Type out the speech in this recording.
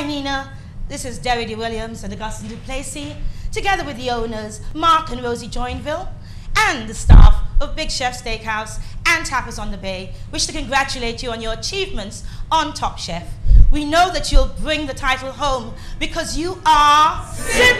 Hi, Nina. This is Deridee Williams and Augustine Duplessis, together with the owners, Mark and Rosie Joinville, and the staff of Big Chef Steakhouse and Tapas on the Bay, wish to congratulate you on your achievements on Top Chef. We know that you'll bring the title home because you are simply